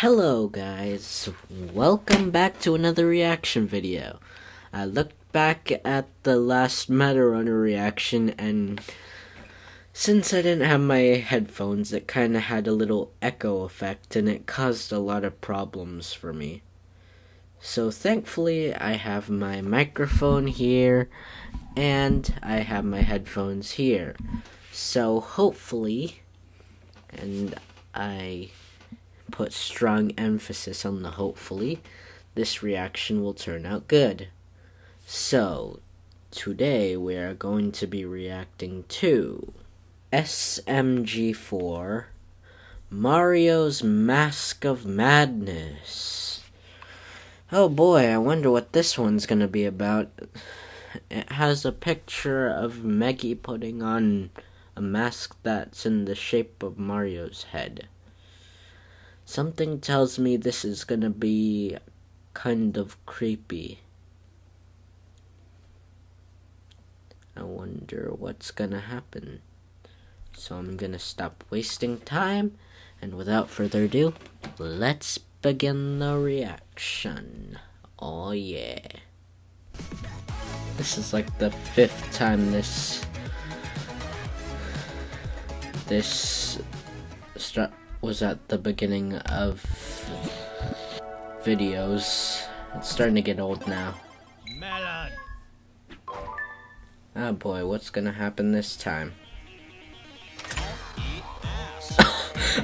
Hello guys, welcome back to another reaction video. I looked back at the last Metarunner reaction and since I didn't have my headphones it kinda had a little echo effect and it caused a lot of problems for me. So thankfully I have my microphone here and I have my headphones here. So hopefully and I put strong emphasis on the hopefully, this reaction will turn out good. So, today we are going to be reacting to SMG4 Mario's Mask of Madness. Oh boy, I wonder what this one's gonna be about. It has a picture of Meggy putting on a mask that's in the shape of Mario's head. Something tells me this is gonna be kind of creepy. I wonder what's gonna happen. So I'm gonna stop wasting time, and without further ado, let's begin the reaction. Oh yeah. This is like the fifth time this this was at the beginning of videos. It's starting to get old now. Melon. Oh boy, what's gonna happen this time?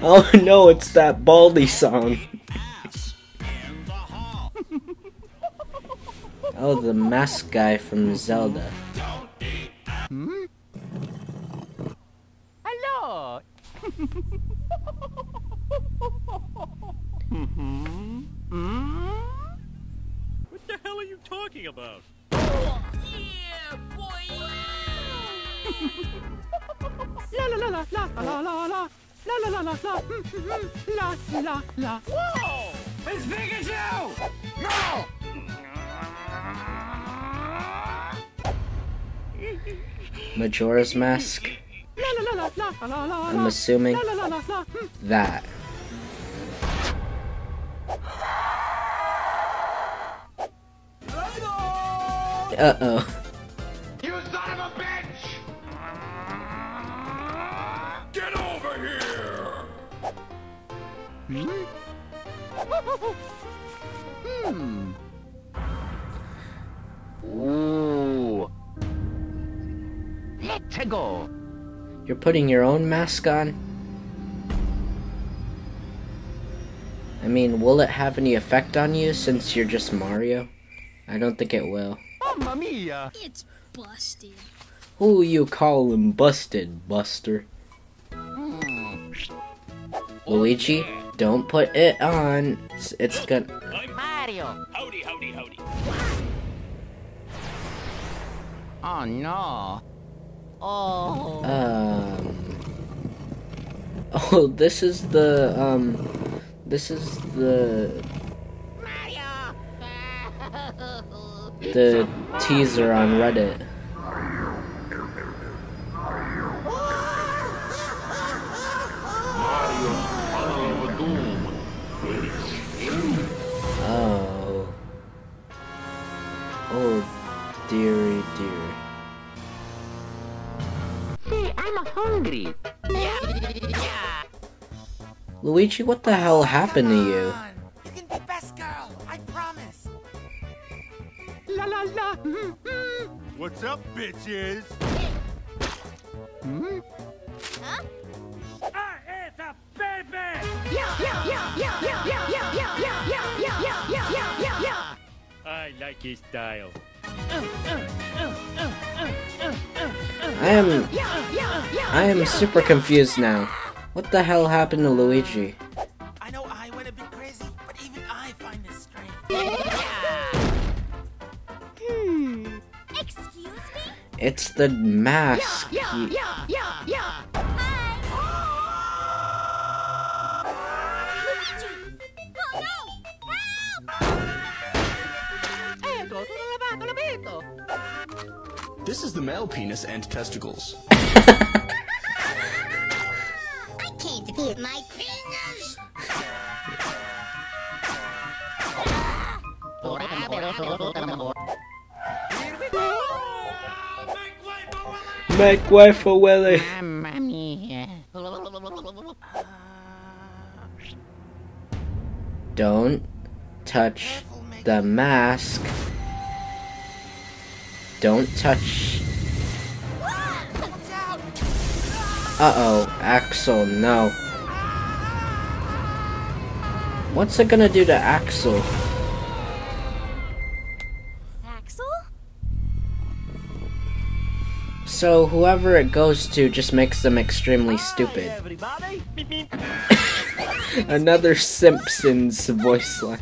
oh no, it's that Baldy song. oh, the mask guy from Zelda. Hmm? Hello. mm-hmm. Mm? What the hell are you talking about? yeah, boy! la la la la la la la la La la la la la la la la Whoa! It's Pikachu! No! Majora's Mask. I'm assuming that. Uh oh. You son of a bitch! Get over here! Hmm. Ooh. Let's go. You're putting your own mask on? I mean, will it have any effect on you since you're just Mario? I don't think it will. Mamma mia! It's busted. Who you calling busted, Buster? Mm. Luigi, don't put it on. It's, it's gonna. Mario! Howdy, howdy, howdy. Oh no. Oh. Um. Oh, this is the um. This is the. Mario. the teaser on Reddit. Oh. Oh, dearie dear. I'm hungry. Luigi, what the hell happened to you? Bitches? Hmm? Huh? I is a baby! Yeah, yeah, yeah, yeah, yeah, yeah, yeah, yeah, yeah, yeah, yeah, yeah, yeah, yeah, yeah. I like his style. I am... I am super confused now. What the hell happened to Luigi? I know I went a bit crazy, but even I find this strange. It's the mask. Yeah, yeah, yeah, yeah, This is the male penis and testicles. I can't my penis. Make way for Willie. Mamma mia. Don't touch the mask. Don't touch. Uh oh, Axol, no. What's it gonna do to Axol? Axol? So whoever it goes to just makes them extremely stupid. Everybody, beep, beep. Another Simpsons voice line.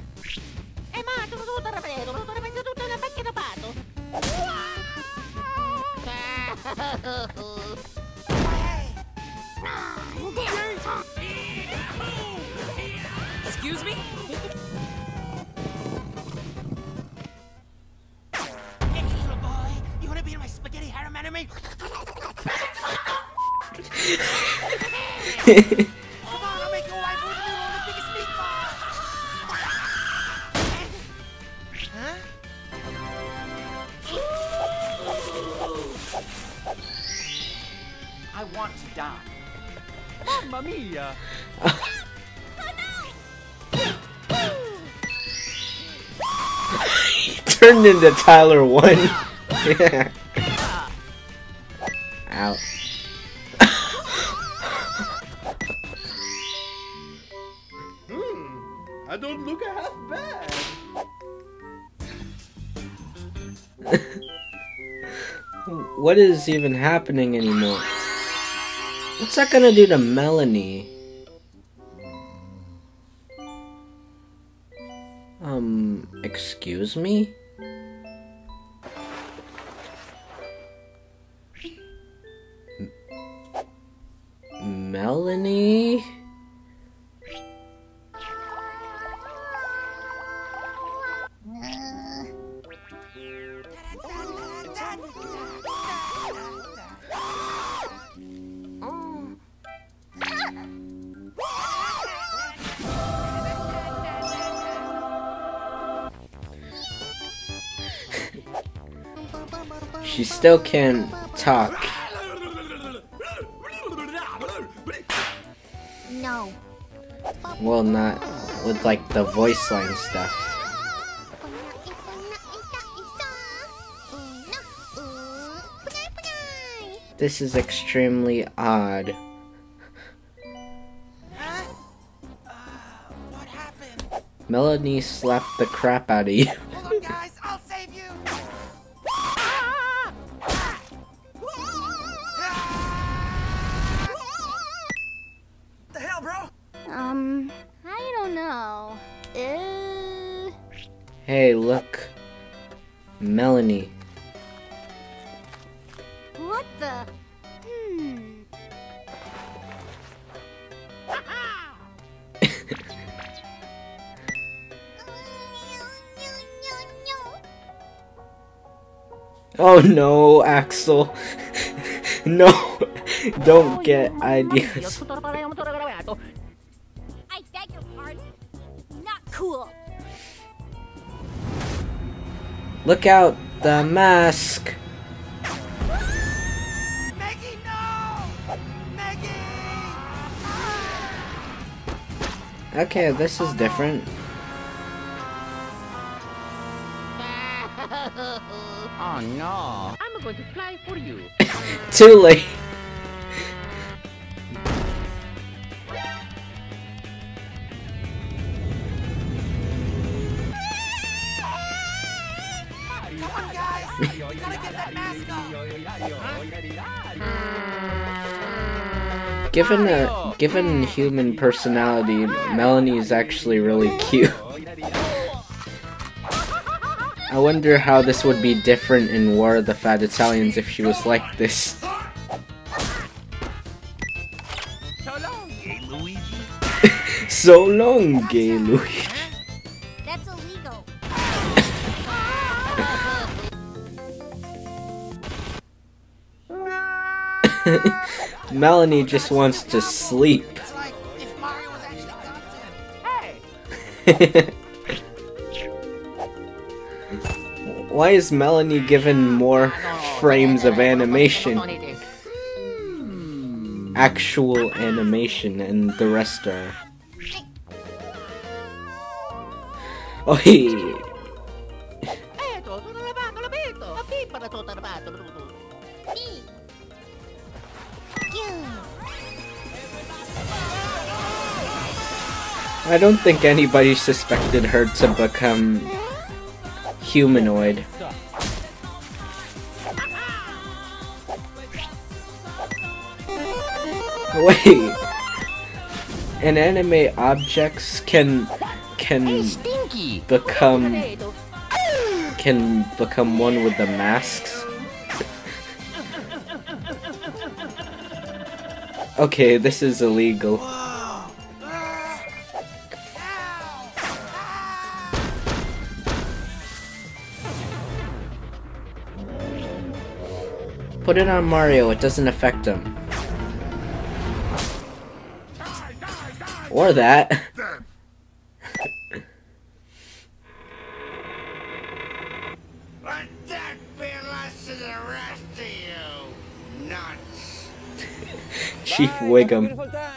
I want to die. Mamma mia! Turned into Tyler one. yeah. Out. What is even happening anymore? What's that gonna do to Melony? Um, excuse me? M- Melony? She still can't talk. No. Well, not with like the voice line stuff. This is extremely odd. Huh? Uh. Melony slapped the crap out of you. Um, I don't know. Uh, Hey, look. Melony. what the? Hmm. Oh no, Axol. no. Don't get ideas. cool. Look out, the mask. Maggie, no! Maggie! Okay, this is different. Oh no. I'm going to fly for you. Too late. Given a given human personality, Melony is actually really cute. I wonder how this would be different in War of the Fat Italians if she was like this. So long, gay Luigi. so long, gay Luigi. That's illegal. Melony just wants to sleep. It's like if Mario was actually content. Hey! Why is Melony given more frames of animation? Actual animation and the rest are. Oh, hey. I don't think anybody suspected her to become humanoid. Wait. Inanimate objects can can Stinky. become can become one with the masks. Okay, this is illegal. Put it on Mario, it doesn't affect him. Or that. Let that be a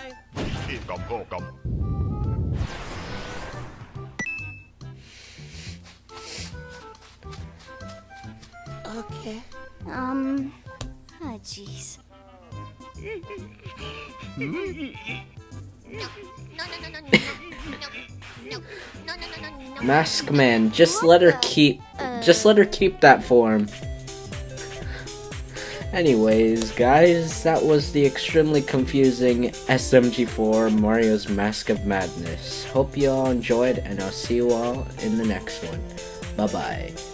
Mask Man, just let her keep just let her keep that form. Anyways, guys, that was the extremely confusing SMG4 Mario's Mask of Madness. Hope you all enjoyed, and I'll see you all in the next one. Bye bye.